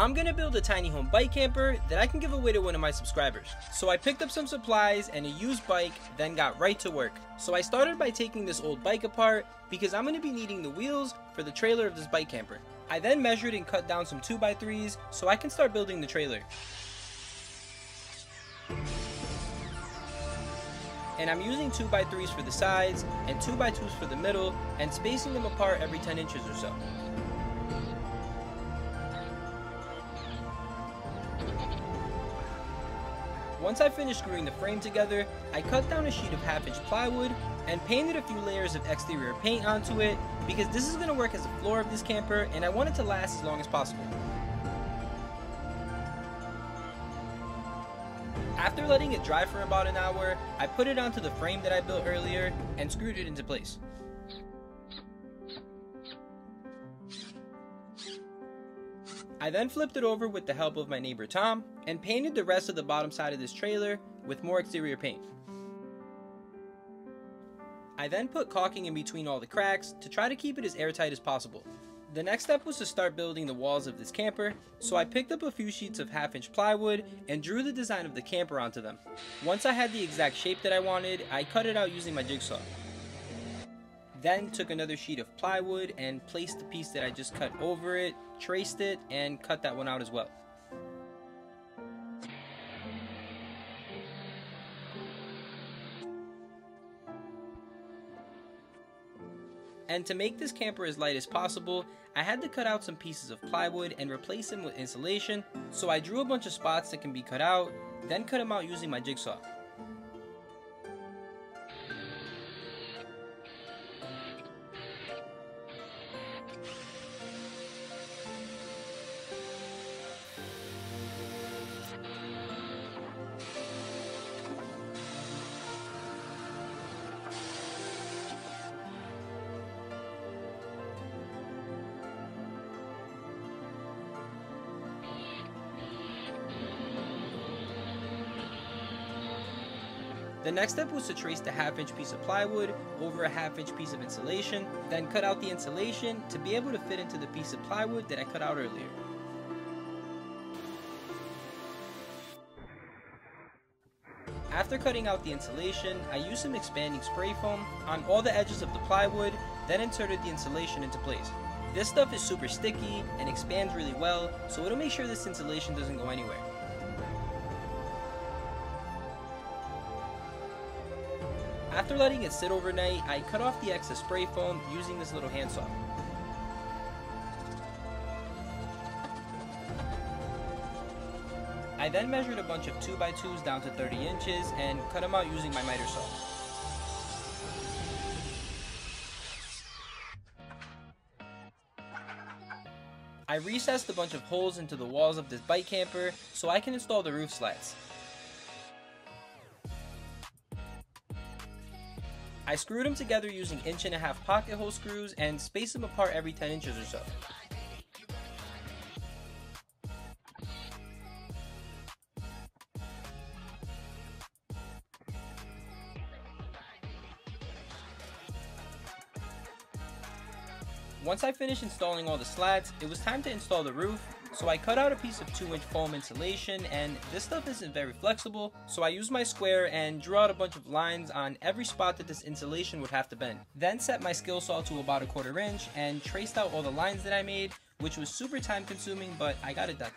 I'm gonna build a tiny home bike camper that I can give away to one of my subscribers. So I picked up some supplies and a used bike, then got right to work. So I started by taking this old bike apart because I'm gonna be needing the wheels for the trailer of this bike camper. I then measured and cut down some 2x3s so I can start building the trailer. And I'm using 2x3s for the sides and 2x2s for the middle and spacing them apart every 10 inches or so. Once I finished screwing the frame together, I cut down a sheet of half inch plywood and painted a few layers of exterior paint onto it because this is going to work as the floor of this camper and I want it to last as long as possible. After letting it dry for about an hour, I put it onto the frame that I built earlier and screwed it into place. I then flipped it over with the help of my neighbor Tom and painted the rest of the bottom side of this trailer with more exterior paint. I then put caulking in between all the cracks to try to keep it as airtight as possible. The next step was to start building the walls of this camper, so I picked up a few sheets of half inch plywood and drew the design of the camper onto them. Once I had the exact shape that I wanted, I cut it out using my jigsaw. Then took another sheet of plywood and placed the piece that I just cut over it, traced it, and cut that one out as well. And to make this camper as light as possible, I had to cut out some pieces of plywood and replace them with insulation, so I drew a bunch of spots that can be cut out, then cut them out using my jigsaw. The next step was to trace the half inch piece of plywood over a half inch piece of insulation, then cut out the insulation to be able to fit into the piece of plywood that I cut out earlier. After cutting out the insulation, I used some expanding spray foam on all the edges of the plywood, then inserted the insulation into place. This stuff is super sticky and expands really well, so it'll make sure this insulation doesn't go anywhere. After letting it sit overnight, I cut off the excess spray foam using this little handsaw. I then measured a bunch of 2x2s down to 30 inches and cut them out using my miter saw. I recessed a bunch of holes into the walls of this bike camper so I can install the roof slats. I screwed them together using inch and a half pocket hole screws and spaced them apart every 10 inches or so. Once I finished installing all the slats, it was time to install the roof, so I cut out a piece of 2 inch foam insulation and this stuff isn't very flexible, so I used my square and drew out a bunch of lines on every spot that this insulation would have to bend. Then set my skill saw to about a quarter inch and traced out all the lines that I made, which was super time consuming, but I got it done.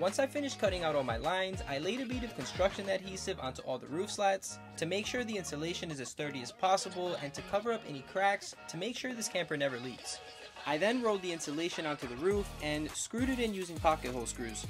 Once I finished cutting out all my lines, I laid a bead of construction adhesive onto all the roof slats to make sure the insulation is as sturdy as possible and to cover up any cracks to make sure this camper never leaks. I then rolled the insulation onto the roof and screwed it in using pocket hole screws.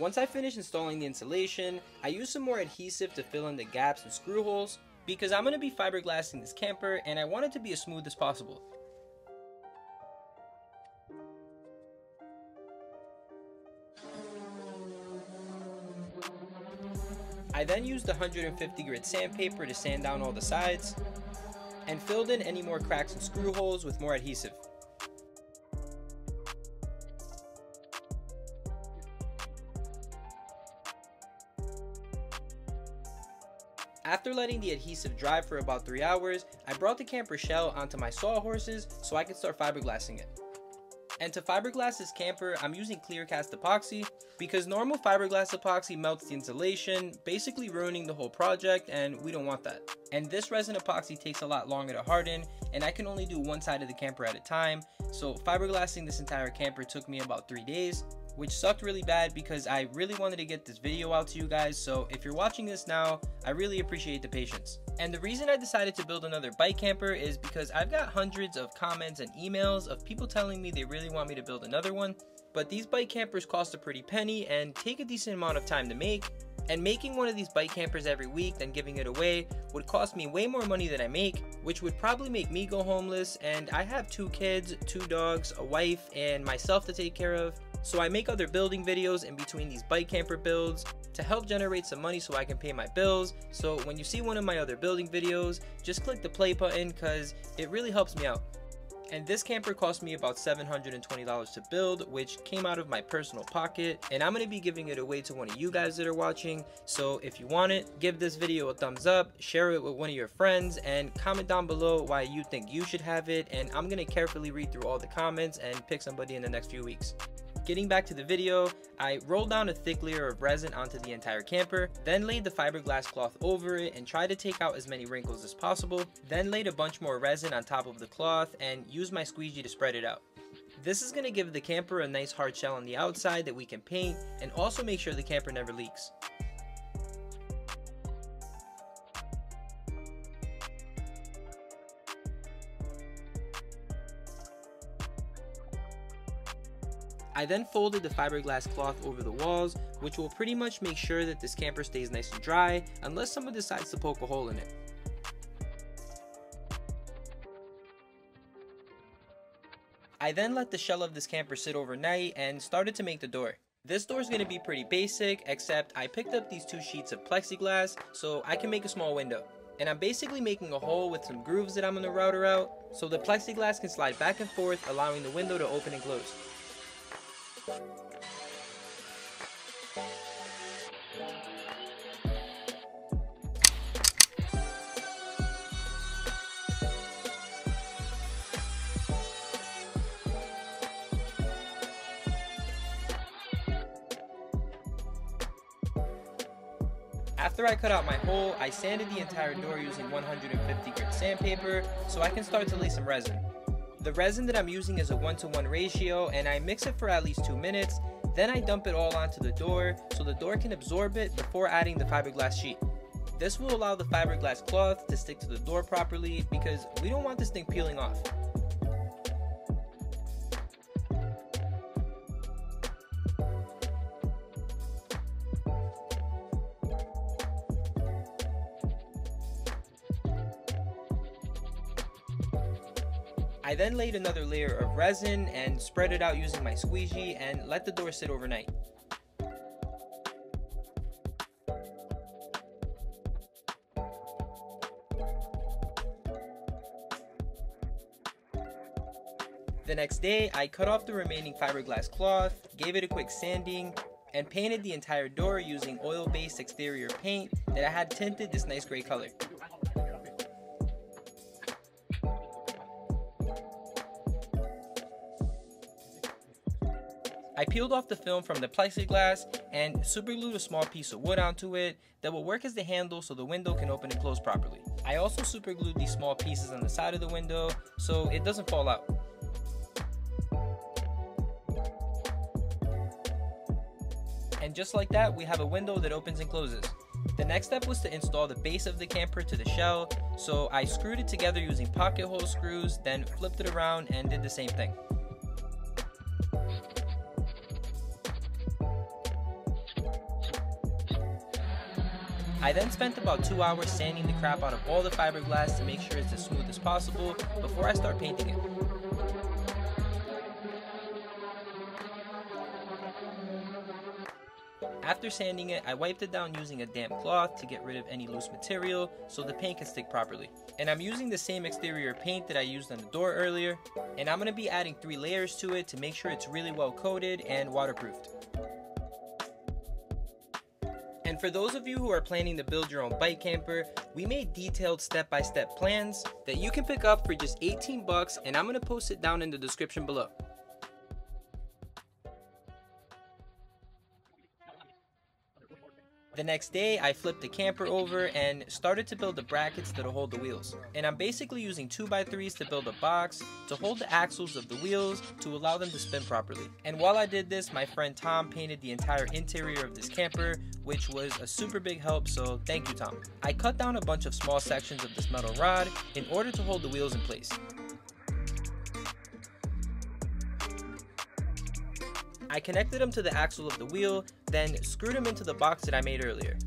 Once I finished installing the insulation, I used some more adhesive to fill in the gaps and screw holes. because I'm going to be fiberglassing this camper and I want it to be as smooth as possible. I then used 150 grit sandpaper to sand down all the sides and filled in any more cracks and screw holes with more adhesive. After letting the adhesive dry for about 3 hours, I brought the camper shell onto my sawhorses so I could start fiberglassing it. And to fiberglass this camper, I'm using clear cast epoxy because normal fiberglass epoxy melts the insulation, basically ruining the whole project and we don't want that. And this resin epoxy takes a lot longer to harden and I can only do one side of the camper at a time. So fiberglassing this entire camper took me about three days which sucked really bad because I really wanted to get this video out to you guys. So if you're watching this now, I really appreciate the patience. And the reason I decided to build another bike camper is because I've got hundreds of comments and emails of people telling me they really want me to build another one. But these bike campers cost a pretty penny and take a decent amount of time to make. And making one of these bike campers every week, then giving it away, would cost me way more money than I make, which would probably make me go homeless. And I have two kids, two dogs, a wife, and myself to take care of. So I make other building videos in between these bike camper builds to help generate some money so I can pay my bills. So when you see one of my other building videos, just click the play button because it really helps me out. And this camper cost me about $720 to build, which came out of my personal pocket. And I'm to be giving it away to one of you guys that are watching. So if you want it, give this video a thumbs up, share it with one of your friends, and comment down below why you think you should have it. And I'm to carefully read through all the comments and pick somebody in the next few weeks. Getting back to the video, I rolled down a thick layer of resin onto the entire camper, then laid the fiberglass cloth over it and tried to take out as many wrinkles as possible, then laid a bunch more resin on top of the cloth and used my squeegee to spread it out. This is going to give the camper a nice hard shell on the outside that we can paint and also make sure the camper never leaks. I then folded the fiberglass cloth over the walls, which will pretty much make sure that this camper stays nice and dry, unless someone decides to poke a hole in it. I then let the shell of this camper sit overnight and started to make the door. This door is going to be pretty basic, except I picked up these two sheets of plexiglass so I can make a small window. And I'm basically making a hole with some grooves that I'm going to router out, so the plexiglass can slide back and forth, allowing the window to open and close. After I cut out my hole, I sanded the entire door using 150 grit sandpaper so I can start to lay some resin. The resin that I'm using is a 1 to 1 ratio and I mix it for at least 2 minutes, then I dump it all onto the door so the door can absorb it before adding the fiberglass sheet. This will allow the fiberglass cloth to stick to the door properly because we don't want this thing peeling off. I then laid another layer of resin and spread it out using my squeegee and let the door sit overnight. The next day, I cut off the remaining fiberglass cloth, gave it a quick sanding, and painted the entire door using oil-based exterior paint that I had tinted this nice gray color. I peeled off the film from the plexiglass and superglued a small piece of wood onto it that will work as the handle so the window can open and close properly. I also superglued these small pieces on the side of the window so it doesn't fall out. And just like that, we have a window that opens and closes. The next step was to install the base of the camper to the shell, so I screwed it together using pocket hole screws, then flipped it around and did the same thing. I then spent about 2 hours sanding the crap out of all the fiberglass to make sure it's as smooth as possible before I start painting it. After sanding it, I wiped it down using a damp cloth to get rid of any loose material so the paint can stick properly. And I'm using the same exterior paint that I used on the door earlier, and I'm going to be adding three layers to it to make sure it's really well coated and waterproofed. For those of you who are planning to build your own bike camper, we made detailed step-by-step -step plans that you can pick up for just 18 bucks and I'm to post it down in the description below. The next day, I flipped the camper over and started to build the brackets that'll hold the wheels. And I'm basically using 2x3s to build a box to hold the axles of the wheels to allow them to spin properly. And while I did this, my friend Tom painted the entire interior of this camper, which was a super big help, so thank you Tom. I cut down a bunch of small sections of this metal rod in order to hold the wheels in place. I connected them to the axle of the wheel, then screwed them into the box that I made earlier.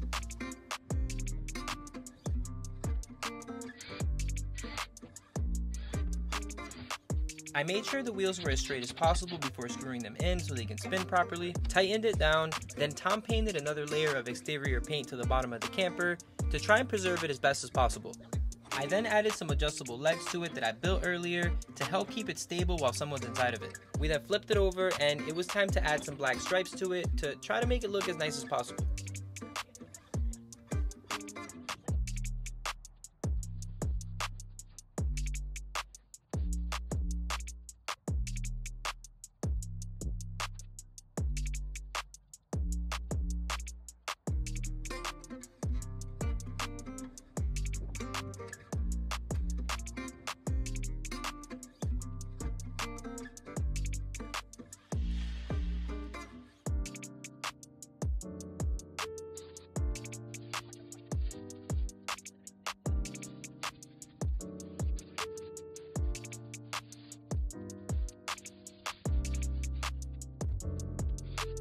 I made sure the wheels were as straight as possible before screwing them in so they can spin properly, tightened it down, then Tom painted another layer of exterior paint to the bottom of the camper to try and preserve it as best as possible. I then added some adjustable legs to it that I built earlier to help keep it stable while someone's inside of it. We then flipped it over and it was time to add some black stripes to it to try to make it look as nice as possible.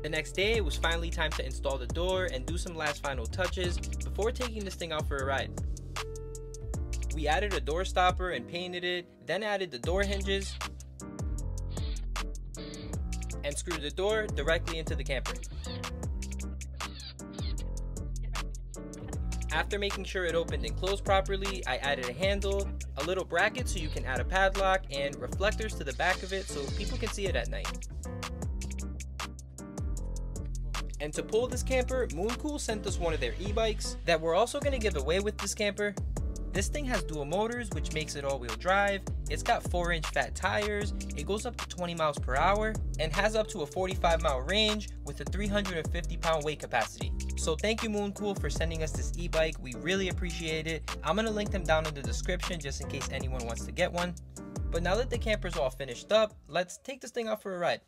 The next day, it was finally time to install the door and do some last final touches before taking this thing out for a ride. We added a door stopper and painted it, then added the door hinges, and screwed the door directly into the camper. After making sure it opened and closed properly, I added a handle, a little bracket so you can add a padlock, and reflectors to the back of it so people can see it at night. And to pull this camper, Mooncool sent us one of their e-bikes that we're also going to give away with this camper. This thing has dual motors, which makes it all-wheel drive. It's got 4-inch fat tires, it goes up to 20 miles per hour, and has up to a 45 mile range with a 350 pound weight capacity. So thank you Mooncool for sending us this e-bike, we really appreciate it. I'm going to link them down in the description just in case anyone wants to get one. But now that the camper's all finished up, let's take this thing out for a ride.